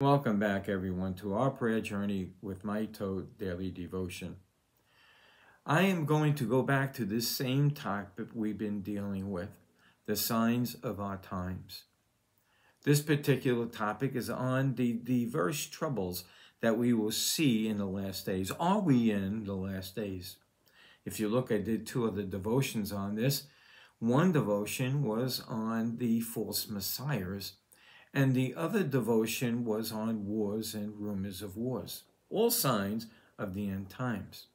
Welcome back, everyone, to our prayer journey with Mike Toth Daily Devotion. I am going to go back to this same topic we've been dealing with the signs of our times. This particular topic is on the diverse troubles that we will see in the last days. Are we in the last days? If you look, I did two of the devotions on this. One devotion was on the false messiahs and the other devotion was on wars and rumors of wars, all signs of the end times.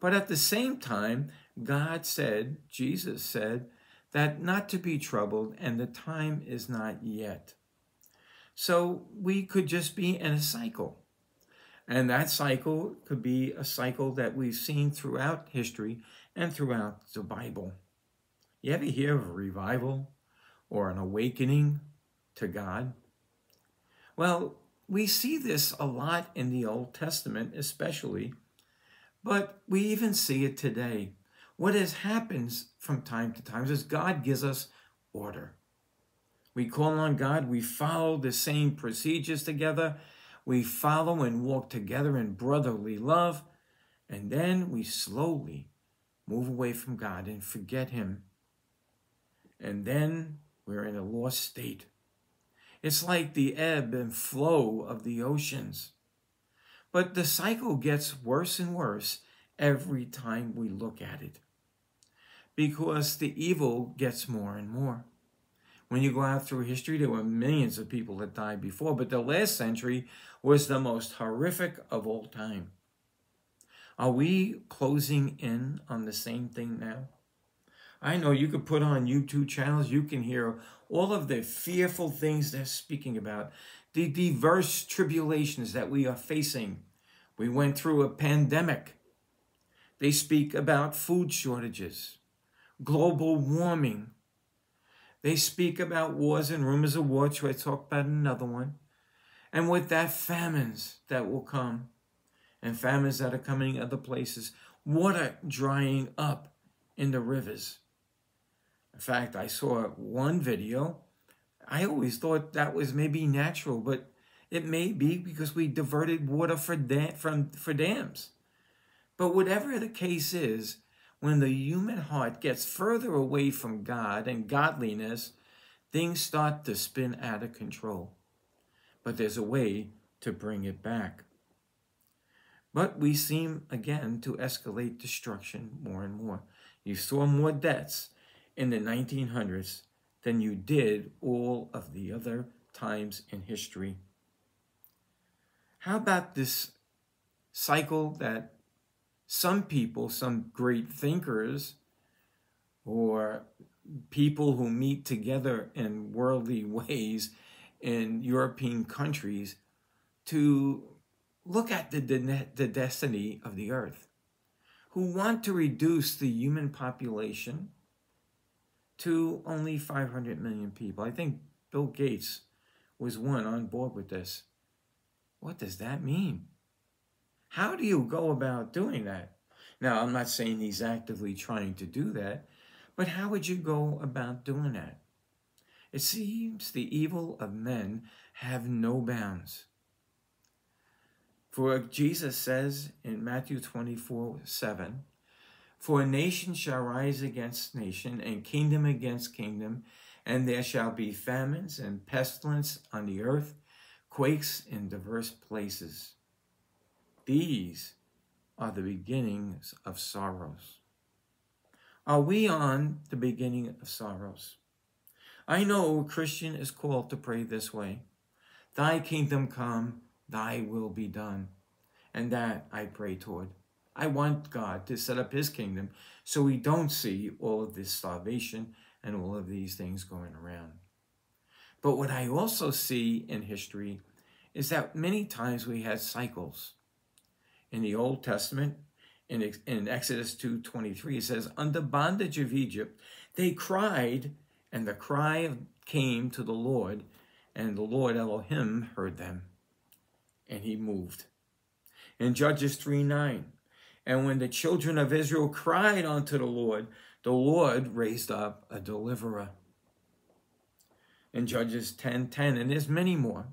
But at the same time, God said, Jesus said, that not to be troubled and the time is not yet. So we could just be in a cycle. And that cycle could be a cycle that we've seen throughout history and throughout the Bible. You ever hear of a revival or an awakening to God? Well, we see this a lot in the Old Testament, especially, but we even see it today. What has happens from time to time is God gives us order. We call on God, we follow the same procedures together, we follow and walk together in brotherly love, and then we slowly move away from God and forget Him. And then we're in a lost state. It's like the ebb and flow of the oceans. But the cycle gets worse and worse every time we look at it because the evil gets more and more. When you go out through history, there were millions of people that died before, but the last century was the most horrific of all time. Are we closing in on the same thing now? I know you could put on YouTube channels, you can hear all of the fearful things they're speaking about, the diverse tribulations that we are facing. We went through a pandemic. They speak about food shortages, global warming. They speak about wars and rumors of war, which I talk about another one. And with that, famines that will come, and famines that are coming other places, water drying up in the rivers. In fact, I saw one video. I always thought that was maybe natural, but it may be because we diverted water for, da- from, for dams. But whatever the case is, when the human heart gets further away from God and godliness, things start to spin out of control. But there's a way to bring it back. But we seem again to escalate destruction more and more. You saw more deaths in the 1900s than you did all of the other times in history. How about this cycle that some people, some great thinkers, or people who meet together in worldly ways in European countries to look at the, the, the destiny of the earth, who want to reduce the human population to only 500 million people. I think Bill Gates was one on board with this. What does that mean? How do you go about doing that? Now, I'm not saying he's actively trying to do that, but how would you go about doing that? It seems the evil of men have no bounds. For Jesus says in Matthew 24 7, for a nation shall rise against nation, and kingdom against kingdom, and there shall be famines and pestilence on the earth, quakes in diverse places. These are the beginnings of sorrows. Are we on the beginning of sorrows? I know a Christian is called to pray this way Thy kingdom come, thy will be done. And that I pray toward. I want God to set up his kingdom so we don't see all of this starvation and all of these things going around. But what I also see in history is that many times we had cycles. In the Old Testament, in, in Exodus 2.23, it says, Under bondage of Egypt, they cried, and the cry came to the Lord, and the Lord Elohim heard them, and he moved. In Judges 3.9, and when the children of Israel cried unto the Lord, the Lord raised up a deliverer. In Judges 10 10, and there's many more.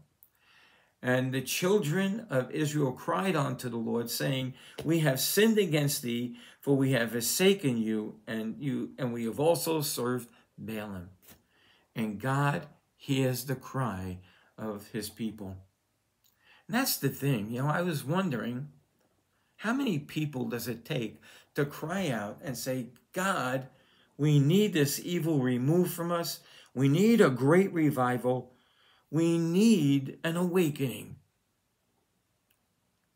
And the children of Israel cried unto the Lord, saying, We have sinned against thee, for we have forsaken you, and you, and we have also served Baalim. And God hears the cry of his people. And that's the thing. You know, I was wondering, how many people does it take to cry out and say, God, we need this evil removed from us. We need a great revival. We need an awakening.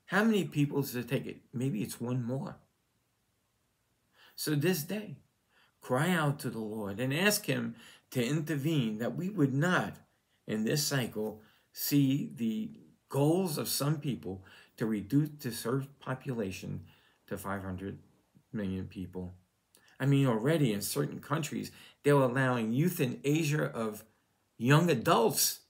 How many people does it take? It? Maybe it's one more. So this day, cry out to the Lord and ask Him to intervene that we would not, in this cycle, see the goals of some people to reduce the served population to 500 million people. I mean, already in certain countries, they're allowing euthanasia of young adults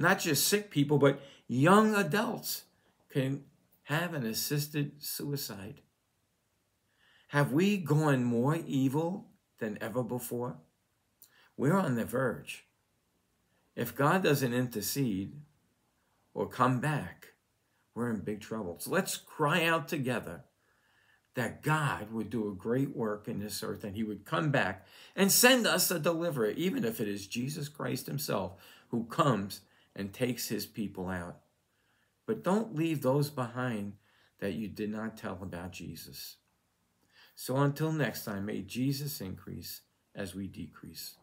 not just sick people, but young adults can have an assisted suicide. Have we gone more evil than ever before? We're on the verge. If God doesn't intercede or come back, we're in big trouble. So let's cry out together that God would do a great work in this earth and he would come back and send us a deliverer, even if it is Jesus Christ himself who comes and takes his people out. But don't leave those behind that you did not tell about Jesus. So until next time, may Jesus increase as we decrease.